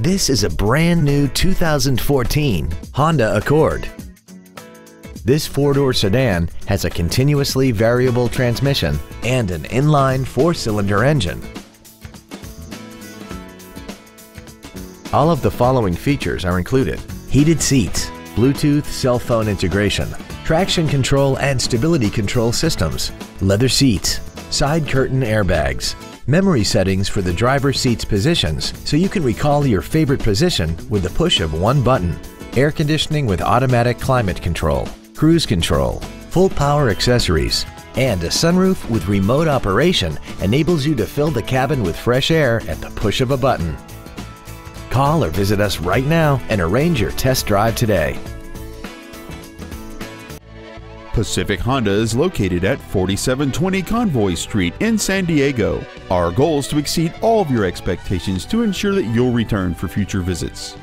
This is a brand new 2014 Honda Accord. This four-door sedan has a continuously variable transmission and an inline four-cylinder engine. All of the following features are included. Heated seats, Bluetooth cell phone integration, traction control and stability control systems, leather seats, side curtain airbags, memory settings for the driver's seat's positions so you can recall your favorite position with the push of one button, air conditioning with automatic climate control, cruise control, full power accessories, and a sunroof with remote operation enables you to fill the cabin with fresh air at the push of a button. Call or visit us right now and arrange your test drive today. Pacific Honda is located at 4720 Convoy Street in San Diego. Our goal is to exceed all of your expectations to ensure that you'll return for future visits.